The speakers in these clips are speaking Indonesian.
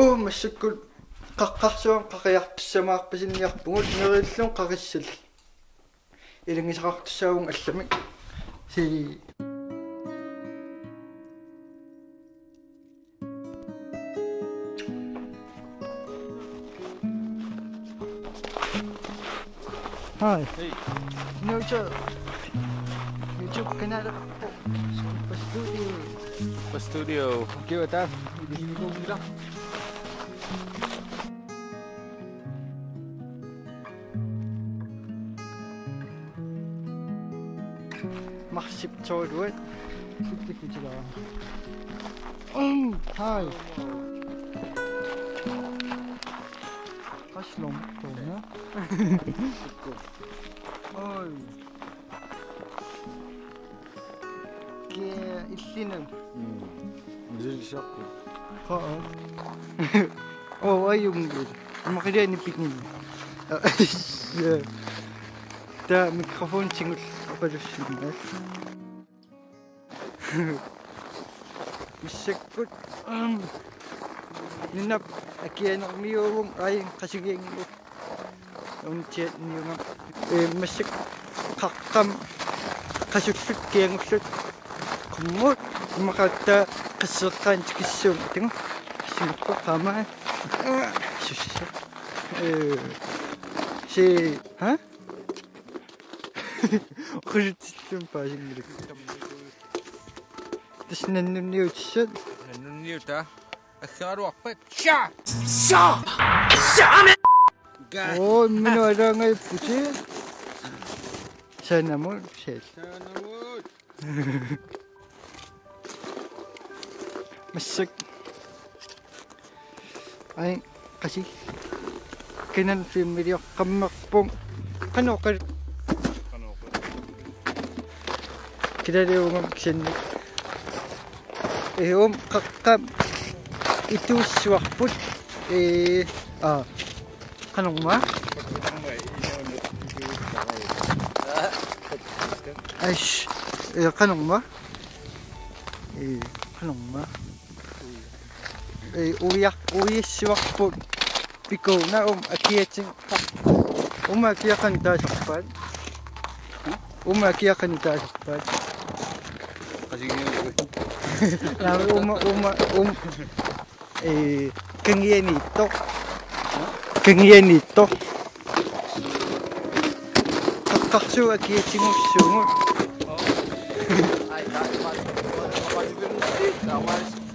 оо массаккут qaqqarsuan qariarpissamаарpisinniarpugut nerillun qarissal илингисақартсааун аллами сии Hi. Hey. No, sir. You took Canada. Studio. Studio. Okay, what up? You didn't go with that? шипцоодвэ шипцэгчилаа ом хай. Хашлом тона ой. Ке иллинам мзэл шапку ха о аюм макриани пикни та микрофон чингэл апалуссимаа миссаккут нинап акианермиугум аин қасигиангилу унтиат ниунга э массак қаққам қасуллут киангуллут э ха 私のぬりゅうちぬりゅうたあるわぺちゃしゃしゃめおみのあらがいぷちしゃなもしゃなもまっしゃ ay kasi kinan family kamakpong kanokal kanokal kita dia umam kisan eh um kakam itu swakput eh ah kanong ma ay sh eh kanong ma eh kanong ma eh uyak uyi swakput piko na um akiyaching um akiyakan ta sakpan um akiyakan ta sakpan Kasi 야 오마 오마 옴에 경예니 또 경예니 또 각각수가 기에 지금 쇼무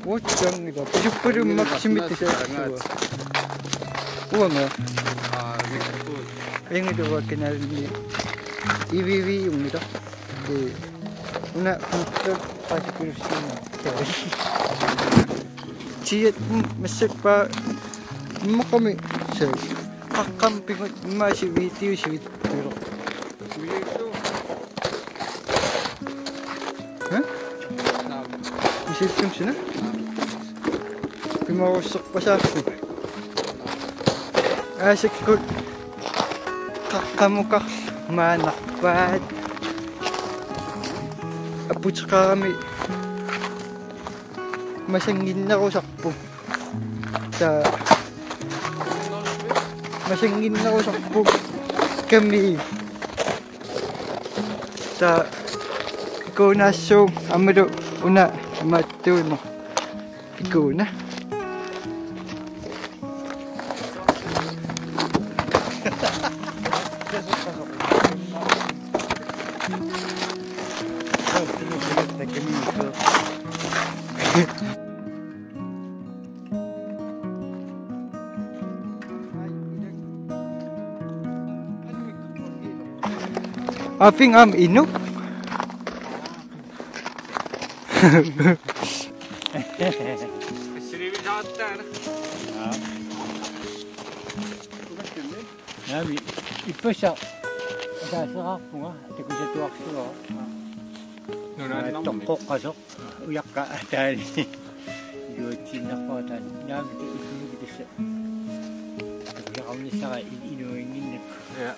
Вот там не да. Почему максимум ты? Вон. А, Engi do kena ni EVV umida. Una computer pasi kursi na. story. Chiyat masip pa makami sir. Akampingot masibiti sibit pero. Ha? Masisiyong sina? Pimawasak pa sa akin. Ah, Asik ko kakamukak manakbad. Aputs kami masangin na ako sakpo. Sa masangin na ako sakpo. Kami sa ikaw na so amado una matu mo. Ikaw na Kasok, uyak ka tan. Kami sa inuingin na. Ja.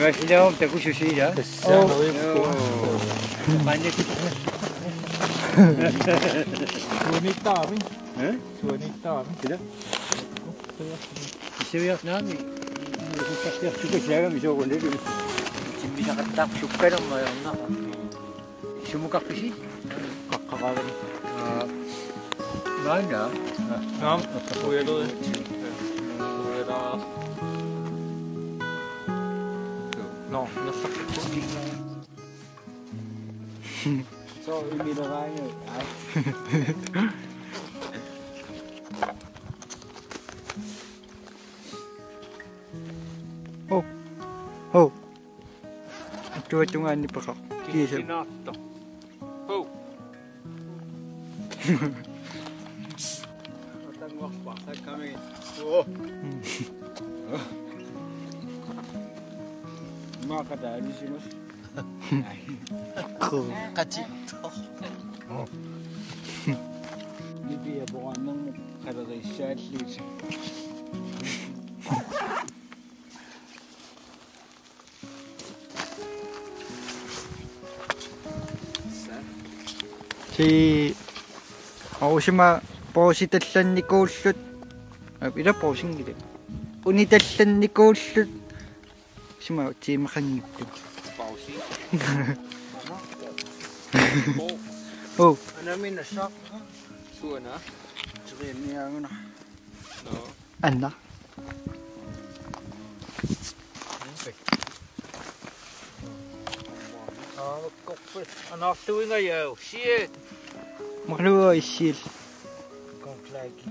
맛있냐? 대구 출신이냐? 어. 많이 Suoni tabi. Eh? Suoni tabi. Kida? Isiwi at nami. Sakya suka siya kami sa kundi. Simbi na katak suka na mayroon na. Sumukak kasi. Kakakalan. Nana. Nam. Kuya doon. so, ibinawa nyo. oh. Oh. Tuwa-tunga ni pa ka. Kinato. Oh. 같이. Libiya boğandan mı karada işaretleyeceğim? 시 오시마 보시 뜰선 니꼬울슛 이래 보신 길에 운이 뜰선 니꼬울슛 ما تي ما خنبدو أو أنا من الشاق شو أنا تغيرني أنا أنا انا استوينا يا وشيت مغلوه أنا كونكلاكي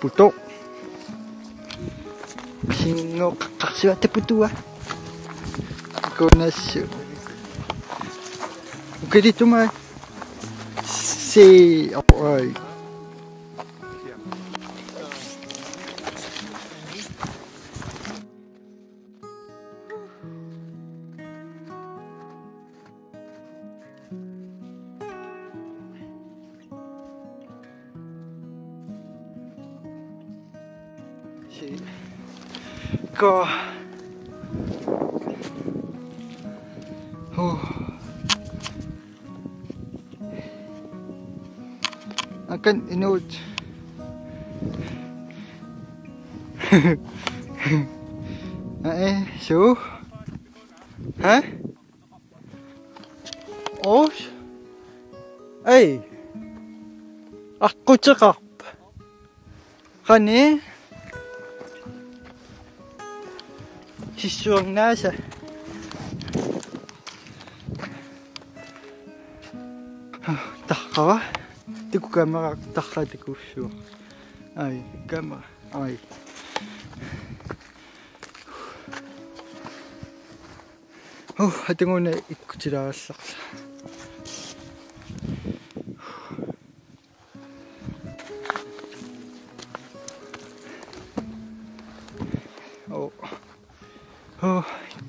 Puto. Singo qaqqarsuatta putua. Konassu. Ukalituma. Se ai. Si. qutiqarp qani hissuarnaasa tarqara tiku kamera tarqa tikussuar ai kamera ai Оо хатгуунэ иккутилааралларла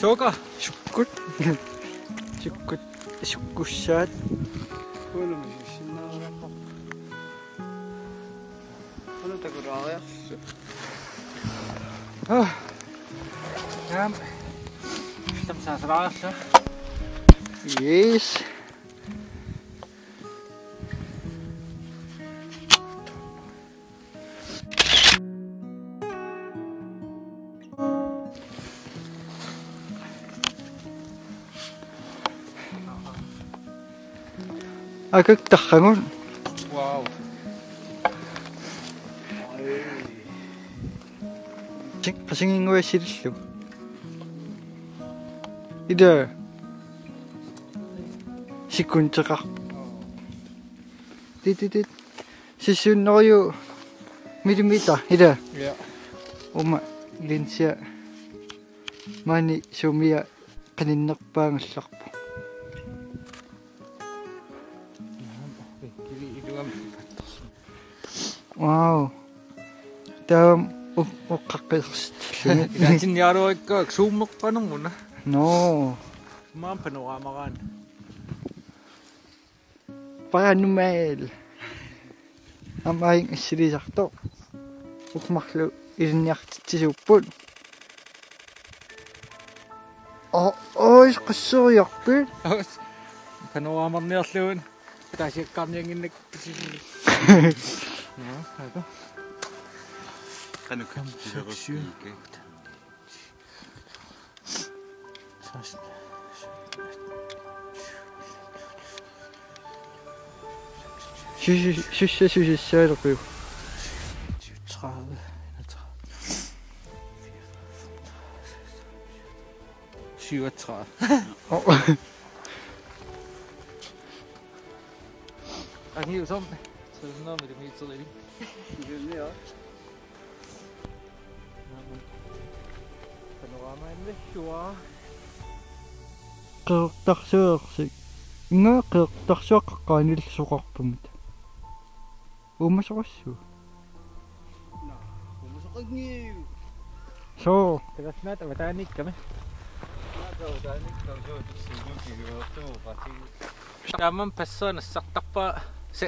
약속돈. 어? Soka. Soka. 슈꿀? Sukkut sukkussaat. Kuulemme siis sinna rappa. Annetaanko raajaksi? Ah. Jam. Sitten Ai cứ tật hẳn luôn Wow 잘생긴 거에 싫으시오. 이들. 시군자가. 어. 띠띠띠. 시순 너유 미리미다 이들. 엄마 린시야 많이 쇼미야 가닌 낙방 싹 аа. Таа оққаққистлү гатин яаруакка сууммеққанэрмуна ноо. Маан панорамаран паранумаал амаин иссилисарто ухмарлу илниартитсисуппут о ойс қассориарпи панорамарниарлуун тасиаккарниангиннак Ja, 알고. 까놓고 즐겁게. 40. Synes jeg, synes jeg, siger jeg, der blev 30. Syvogtredive. Åh. Der er den helt om. Твоим номером и целый. Верни, а? Panorama enne sua. Qertarsuersi. Inga qertarsuaqaqqaanil suqarpumut. Umasorassu. Na, umasoqigniu. So, tagasnat avatanik kami. Tamam passoon assartarpa se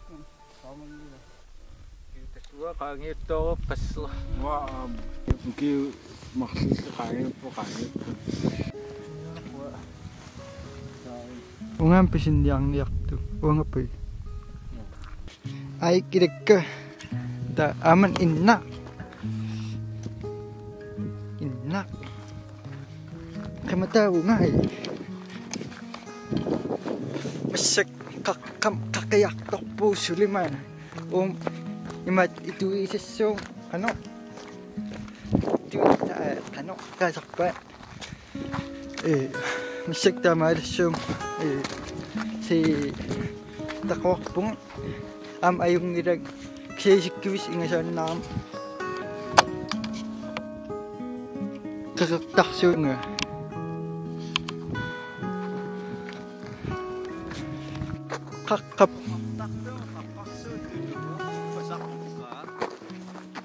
Tua kangi to passe. Wow, jeg giver mig lidt range på range. Ungan pi. Ai kidekka. Da aman inna. Inna. Kamata ungai. Masak kakam kakayak tokpo Suliman. Um imat itu isesong ano? Itu ta ano kasakpa. Eh masak tama isesong eh si takwak pung am ayong irag kisikiwis ingasan nam kakaktaksyo nga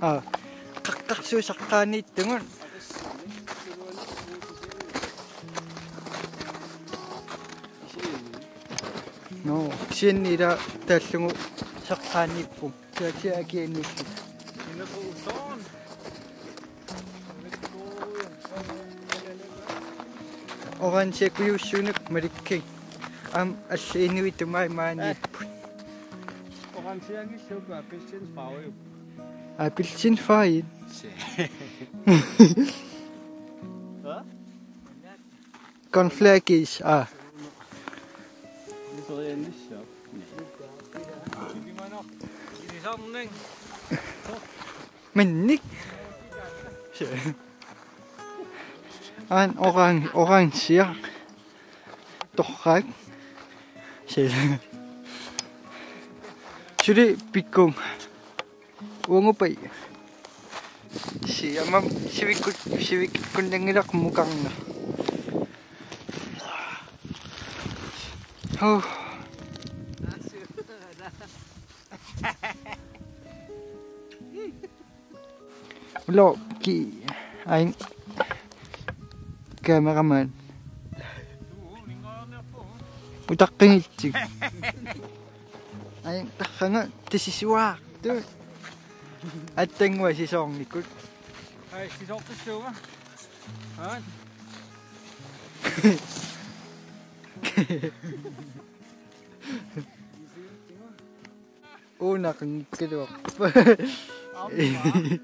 аа qaqqarsuusaqqaani ittugul no sinnira taallugu saqqaaniippu taati akianniillu orange kuyussuunak malikki am alliinuitumaimaaниippu orange angillupa christians power Апельсин фаин. Konflikkies, ah. Das is ja nicht, ja. Nee. Mijn nik. Een ja. Toch. Jullie pikong. Ungo pa. Si amam siwik ko siwik ko nangilak mukang na. Oh. Wala ki aing cameraman. Utak kangit. Aing takanga tisisiwak. I think where she's on, Nico. Alright, she's op the shoulder. Alright. oh, een daw. op de.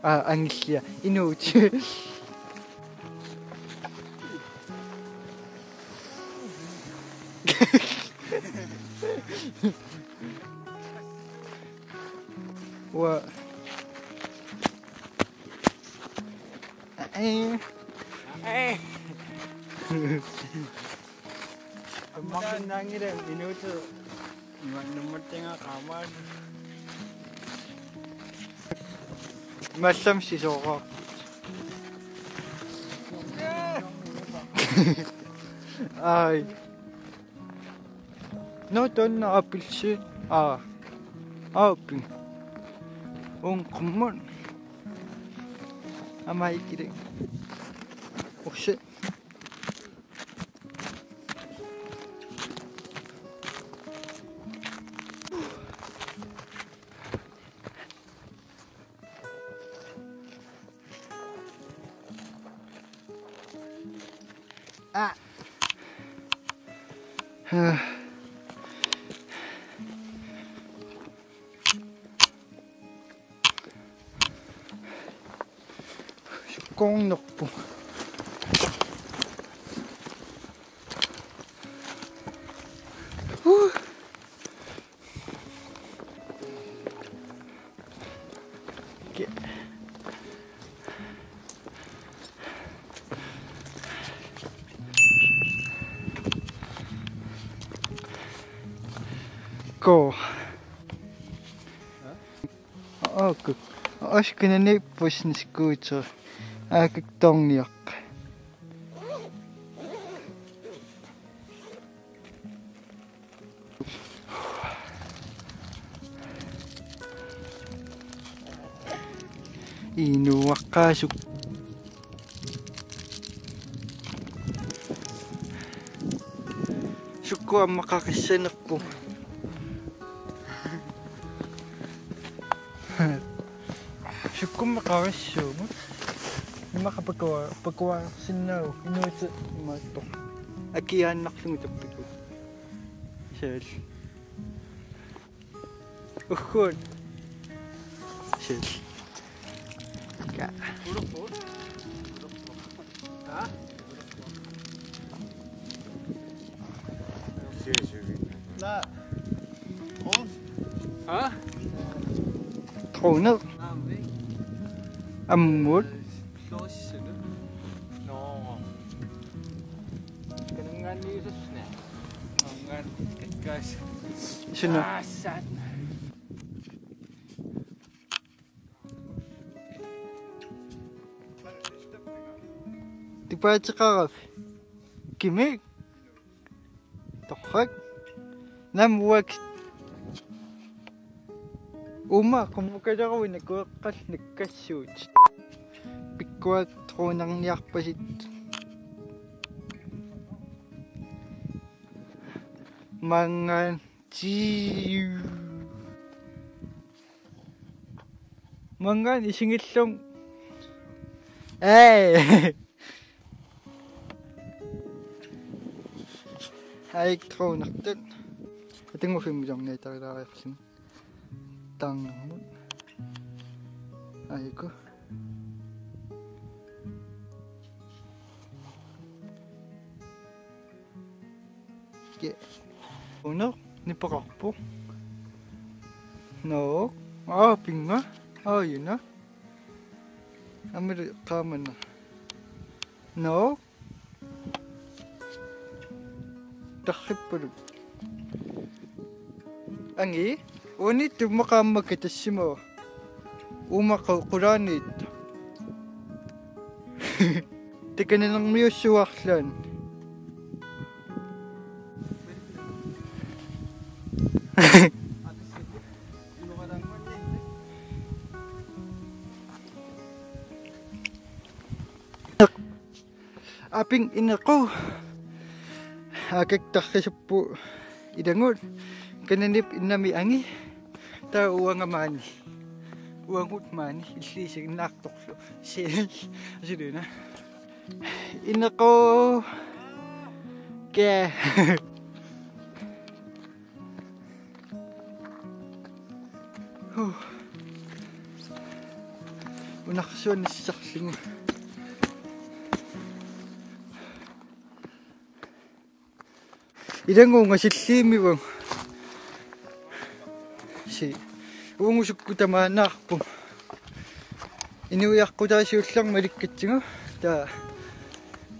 Ah, what? Hey. Hey. Magandang ide minuto. Dumating ang kamad. Masam si Soko. Ay. No donna apple she ah apple. On common. Am I kidding? Oh shit. Ah. con los uh. ¿Qué? Go. Oh, good. Oh, ich kann nicht pushen, ich gut. Yak. Inu wakasuk. Suko ang makakasanak ko. Suko makakasyo mo. 今かぶくわぶくわしんなういのいつ今とあきやんなくすぐとぶくしゃべうっこしゃべかうろこあなおあ thổi nước âm muốn guys. Sino? Ah, sad. Di pa tsaka Kimig. Tokak. Nam wag. Uma, kumukada ko nagwakas nagkashoot. Bikwat ko nang манганчиу манган ишингэллүн ээ хайг троонартэн атангу хэмжэм нэтарилаариарлин таангэрмут айко Yeah. Mo na mo. Uno, ni pakakpo. No. Ah, pinga. Ah, yun na. Amir kamana. No? Takhipuru. Angi? Oni tumakama kita simo. Umaka kuranit. Tika na lang miyo suwaklan. Aping ina ko. Akik takisip idangon. Kananip inami angi. Ta uwang amani. Uwang utmani. Islisig naktok so. Sel. Asilo na. Ina ko. Kaya. Huh. Unakasyon ирэнгуунга силлииммивун си унгусуккутамаанаарпу инуиаркутаасиулларма иликкатсигу та.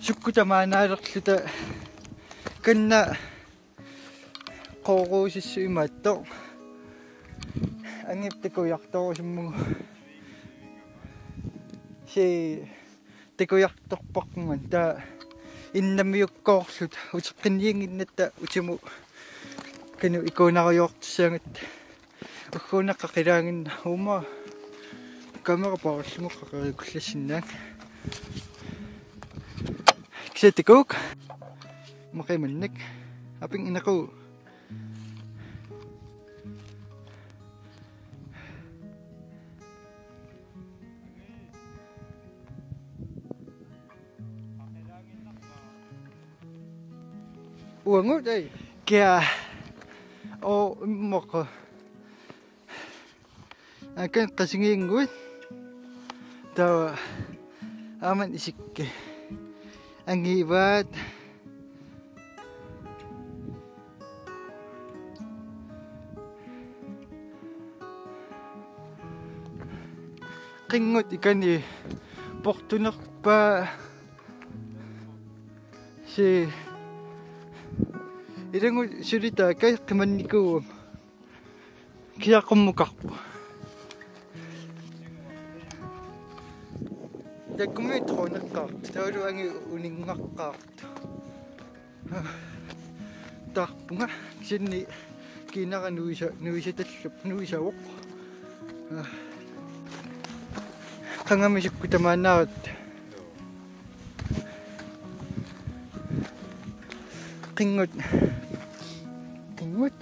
Суккутамаанаалерлута канна qoruusissuimaatto angippikuyartorusummugu si tikuyartorparkuman taa иннамиуккоорлут утеққиниингиннатта утиму кину икунариортсиангат уггуунаққа қилаангинна ума камера параллиму қақарикуллассиннаак ксетикук мақиманнак апин инақу uống hút đây. Kìa. Ô, một à cái ta suy nghĩ ngút. Tờ à mình xịt kì anh nghĩ vết. Kinh thì cái gì bọc tôi nước ba. Xì. Irangu shurita kay kamaniku. Kaya kumukakpo. Da kumi tronakart. Tawaru angi uningakart. Tarpunga sinni kinaka nuisa nuisa tatsup nuisa wok. Kangami sikutamanarat. Kangami kingot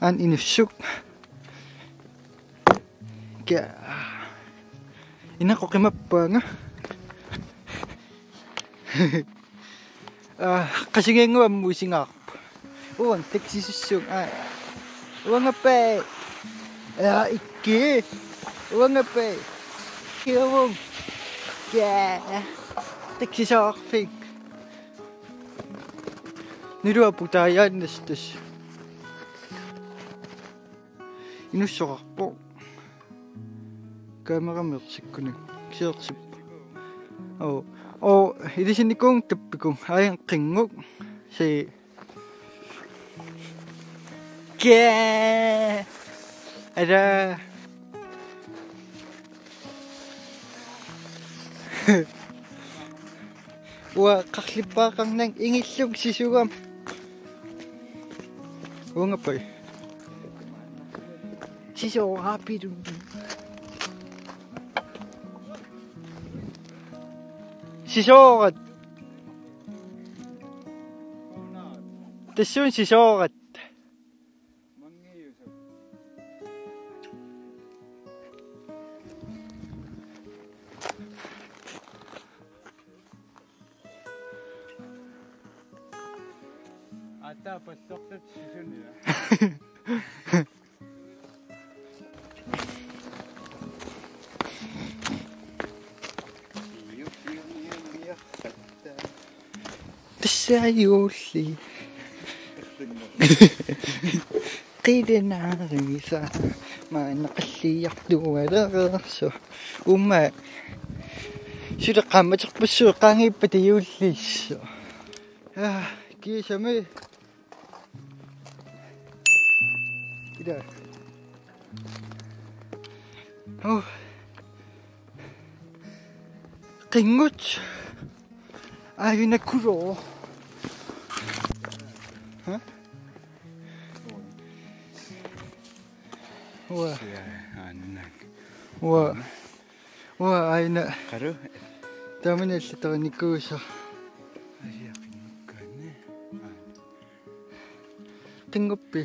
An inusuk. Kaya ina ko kay mapa nga. Ah, kasi nga nga musing ako. Uwang teksi susung ay. Uwang nga pa. Ah, iki. Uwang nga pa. Kiyawong. Kaya. Teksi sa ako. Niruwa po tayo. Nastas. инуссоқарпу. Камерамерсиккунак кисеерсиппа оо оо идисинникуун таппикун аян қингук си. Гэ ара уа қарлиппаақарнан ингиллук сисугам. Унгаппай 師匠アピール。師匠が、弟子師匠が、Саюулли. Qidinaarimisa maanaqalliartuualerersu uma сулеққамматерпассуу қаангиппата юуллиссу аа кисами. Ида. Оо қингут аа юнаккулоо Wa wa aina karu tamina sito nikuso tingupi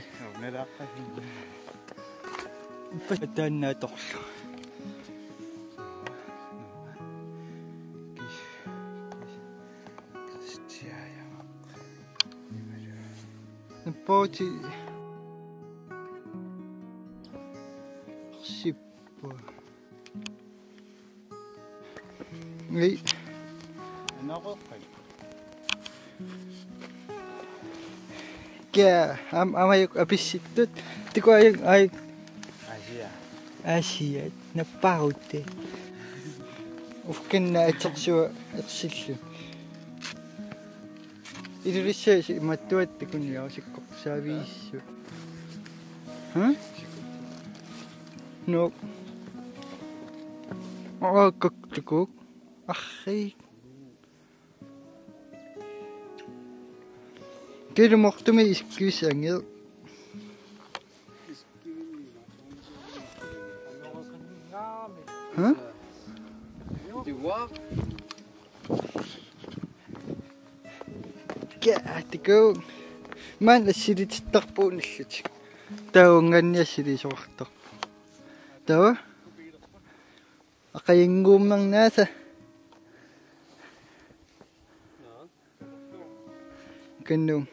Patan na torso pote. Sippo. Ngay. Ano ko? Kaya, am amay apisit. Di ko ay ay Asia. Asia na paute. Ufken na atsikso atsikso. Idrisha matuat tikun yao sikko. service. Hein Non. Oh, cook de cook. Arrête. Quelle mes excuses, Angel. Hein Tu vois Get out the. man siri tak pun sih tahu nggak nih siri sok tak ngumang nasa kendung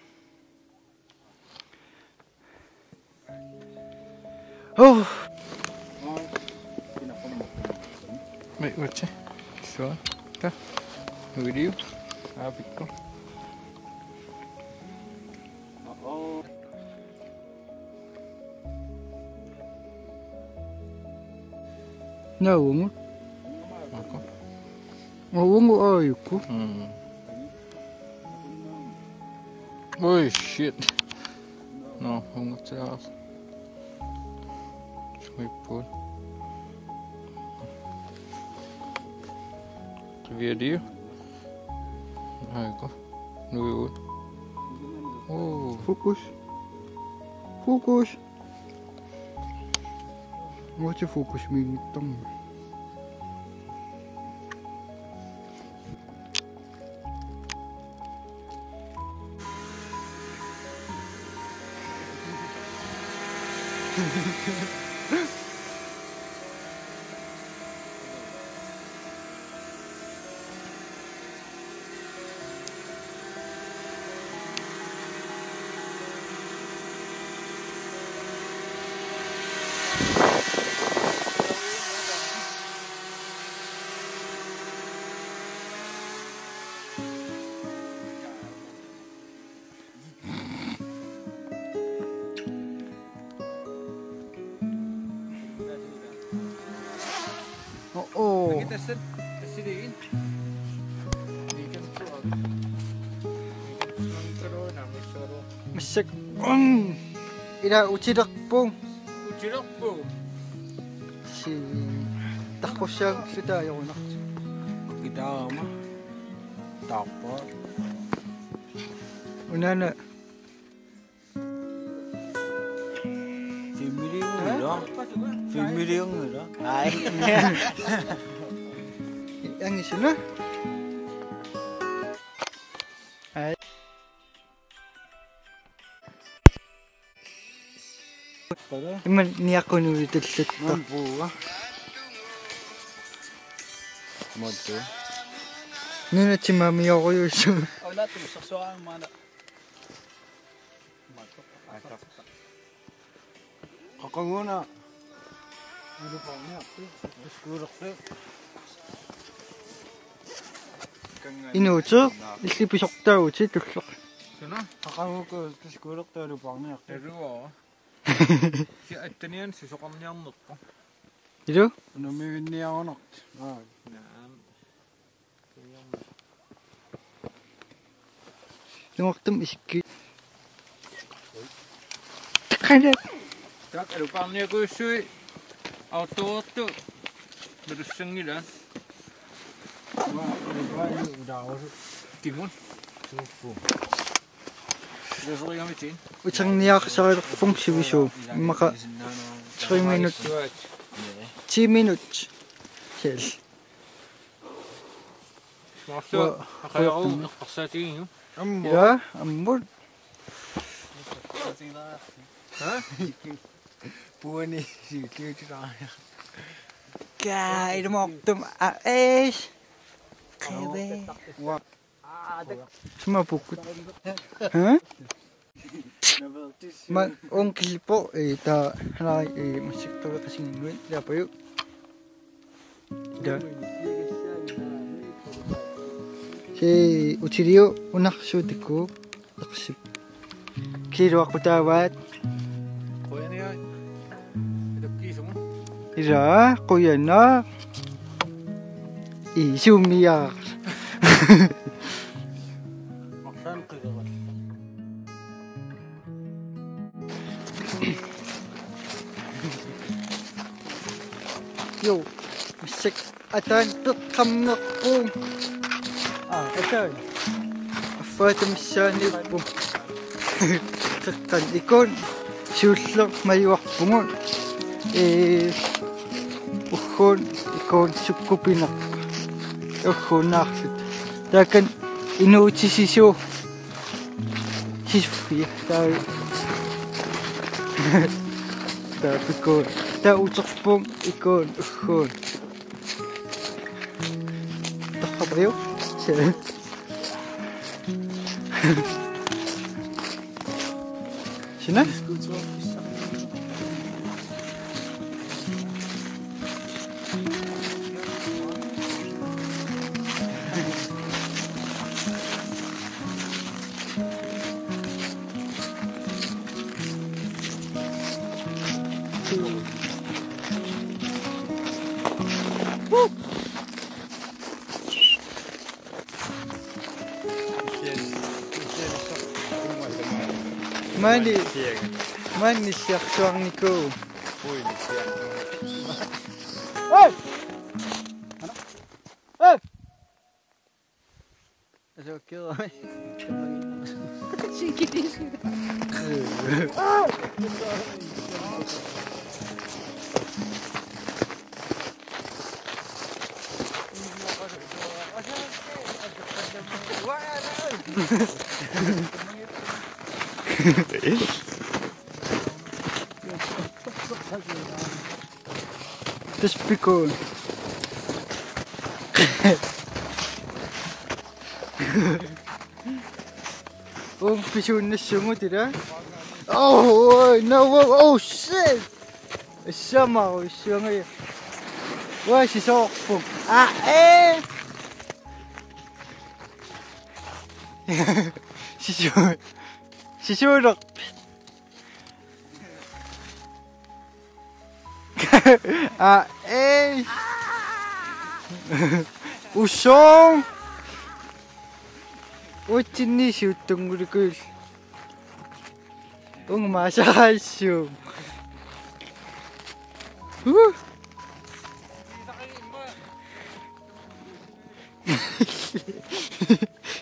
oh Wait, what's it? So, okay. Who are. na umu. O umu oiku mm. oh shit. No umu tirar deixa eu pôr. Tu vê ali Aiko, no outro. Oh, focus, focus. Hoje for comigo então. Ha 음 이라 우치덕봉 Uchirok po. 시 딱고시ang 수다 요나 Kita mo. Tapos. Una na. Family yung nila. Family yung nila. Ay. Ang iso na. Ay. Имэн ниаккуну итэллутта. Манпууга. Мотто. Нина чима миоруйуссу. Олатум сорсоаан маана. Макко. Какагуна. Инуутер иллиписортаагути туллеқ. Сана хақангук тискуулертаалу парниақ. Эруа. Niya? Pa niya. Eruo. Si sisukam niya ang nutpo. Ito? Namimid niya ako nak. Ah, Naan. Yung ano pa niya ko suy. Auto-auto. Berusang nila. Wah, ano? Utsang niya ka sa fong siwiso. Maka 3 minutes. 2 minutes. Sel. Mafto. Akayao nagpaksatiin. Ammo. Ja, ammo. Ha? Puani siwiso ra. de. ito hem. aktum. Ah, Cuma pukut. Hah? Ma ong kilipo eh ta na eh masik tawa kasing nuit da pa yuk. Da. Si uchirio unak sudiko taksip. Kiro ako tawat. Kuya niya. Ira, kuya na. Isum niya. Hehehe. Atein tot kamnakum. Ah, atein. Eh. Afwatum sani po. Kakkan ikon. Siuslok mayuak pungon. Eh, ukon ikon sukupinak. Ukon naksit. Dakan inuuti sisyo. Sisfiya tayo. Tapos ko, tautok pong ikon, ukon. 食べよ。うしない？Mani, mani, chercheur Nico. oh, pichon na sungo tira. Oh, no, oh, oh shit! Sama ko, sungo yun. Wah, si Sokpo. Ah, eh! si Sungo. Si Sungo. ah, eh! Ah. Утинни шүттэнгүргүүл. Унг машаашүү. Хүү.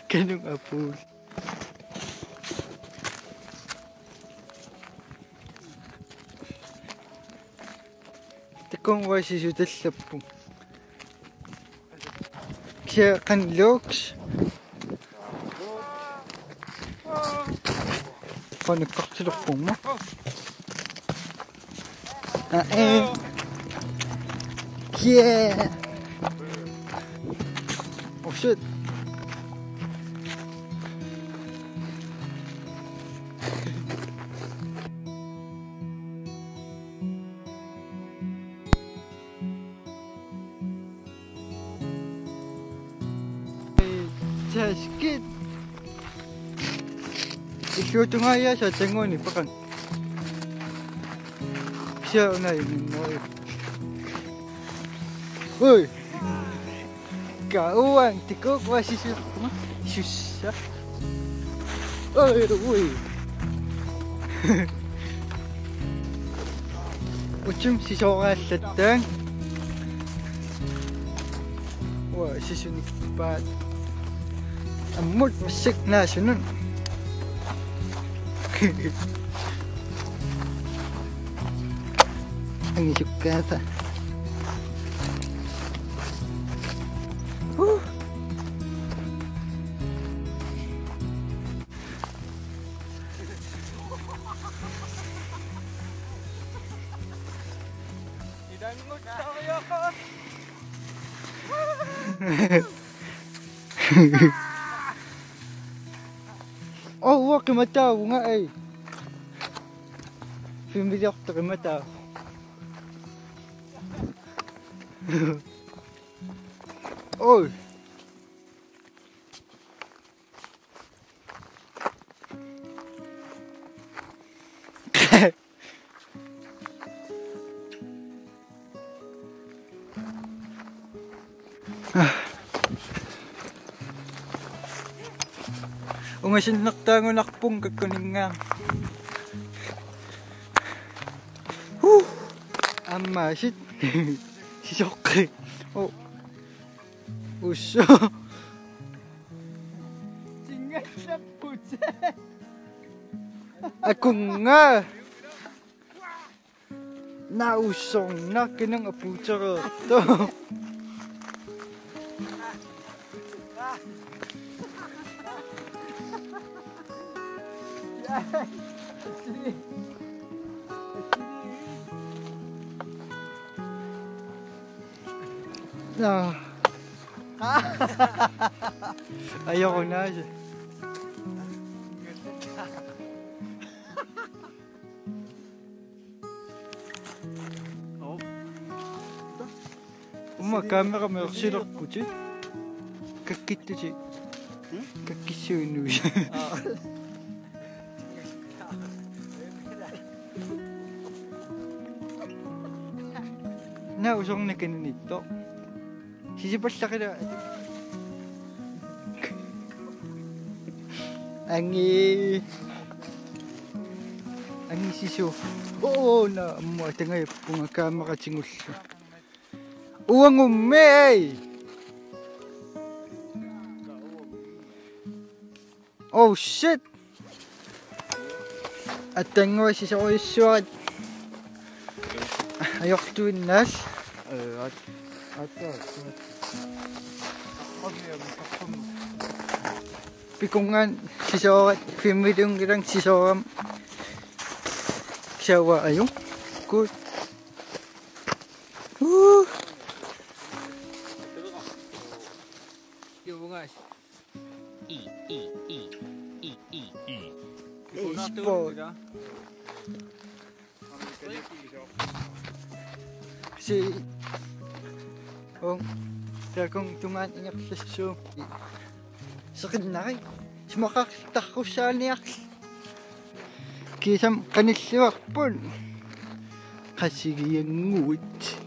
Кэнүг апуул. Тэкон васи шүтэллэппу. Кэ кан локш. 아빠는 깍지 잡고 엄마? 아에 기에 오쉣 자식끼 иллуутунгааяаса тангууни пакан писаунай миннери ой кауан тикок васисуттума сусса ой ой учим сисоогааллаттаан ва сисуникпаат аммут массак наасунун Ang isukata. Uh. Idami mo sa kayo ko. mataw nga eh. Familiar tayo mataw. Oy! Umasin naktangon nakpong kakuningang. Whew. Amma shit. Shock. Oh. Usyo. Tingnan sa putsa. Ako nga. Nausong na kinang aputsa ko to. 가야지. 어? 엄마 카메라면 싫어 보지? 각기 뜨지? 응? 각기 쉬운 누이. 나 우성네 걔는 있어. 시집을 시작해라. Angi. Angi siso. Oo na mo tengay punga ka cingul. Uang umme. Oh shit. At tengo si sa shot. Ayok tuin nas. Eh, at at at. pikungan sisokat pimidong irang sisokam siyawa ayong good Woo! Yung bungas. I, I, I, I, I, I. Sakit na kay смоқартарруссаалиарл кисам каниллуарпун қассигиангуут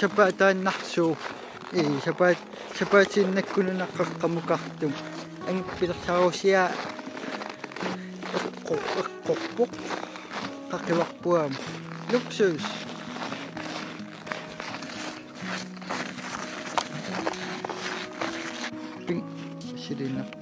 сапаатааннарсуу и сапаат сапаатиннаккунунаққаққамукартум ангиппилэрсарусиа эққоқ эққорпоқ қақиварпуам луксус пин силинарпиккум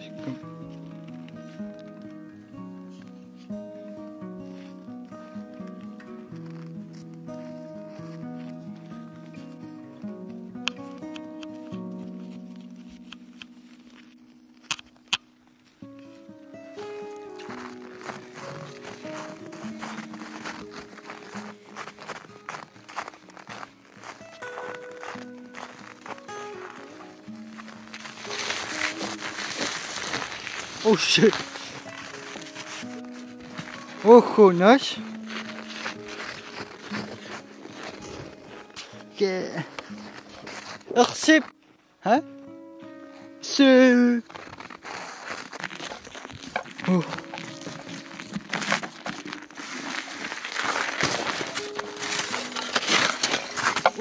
Oh shit. Oh, nice. Okay. اغسب ها سو أوه.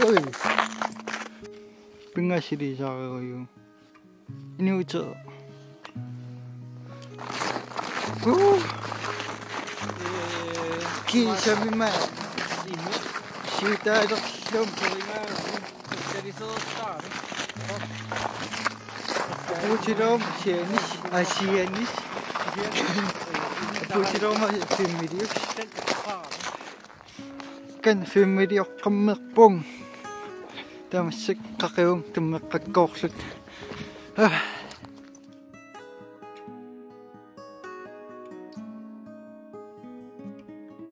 Ôi. Pinga siri sa kayo. Inuto. Ik heb een man. Ik heb een man. Ik heb een man. Ik heb een man. Ik heb een man. Ik heb een man. Ik heb een man. Ik heb een man. Ik heb een man. Ik heb